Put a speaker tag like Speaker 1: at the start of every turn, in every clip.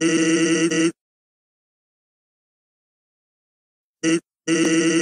Speaker 1: It, it, it,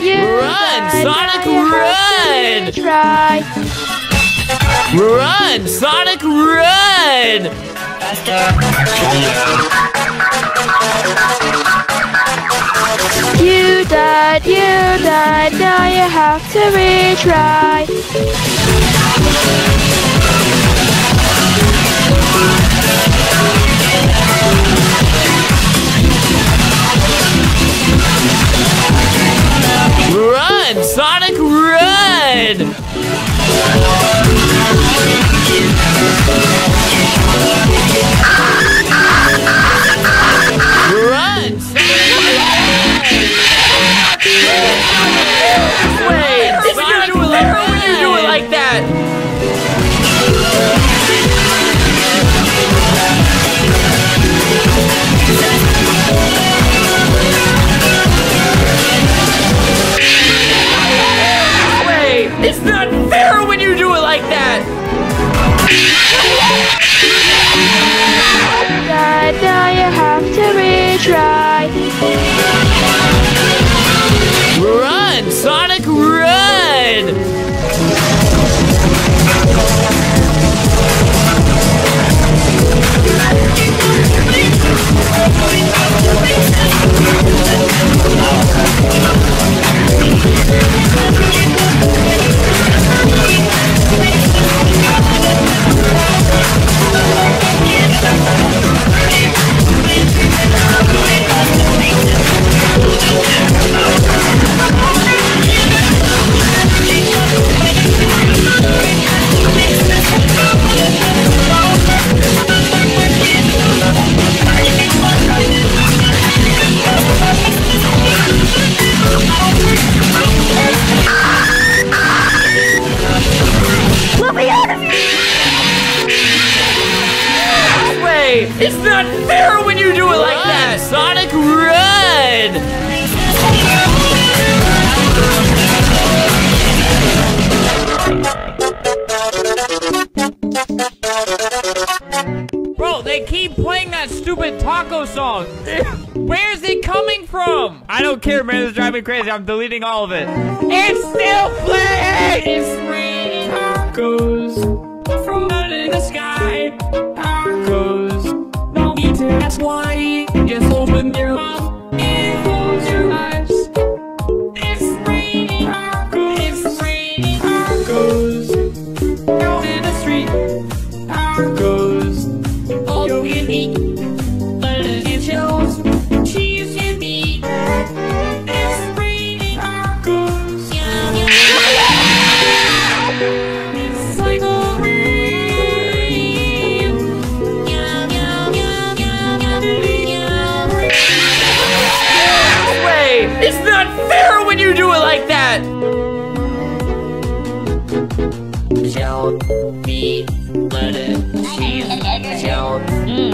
Speaker 1: You
Speaker 2: run, Sonic, run!
Speaker 1: Try.
Speaker 2: Run, Sonic, run!
Speaker 1: You died, you died, now you have to retry.
Speaker 3: don't care, man. It's driving me crazy. I'm deleting all of it. It's still playing! It's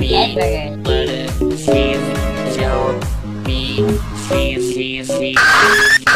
Speaker 3: Three. Six. Two. Three. Six. Three.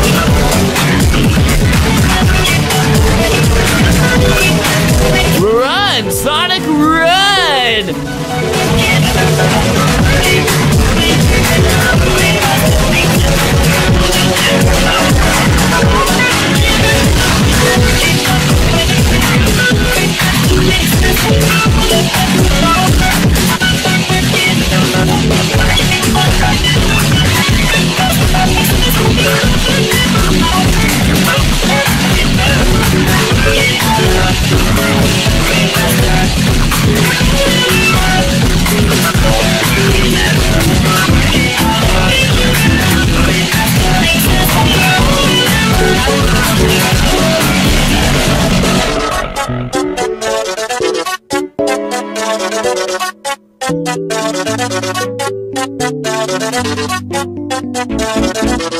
Speaker 3: Thank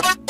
Speaker 3: you.